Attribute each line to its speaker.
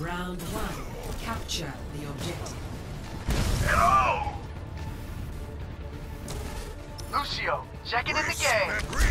Speaker 1: Round one. Capture the objective.
Speaker 2: Hello! Lucio, checking in the game.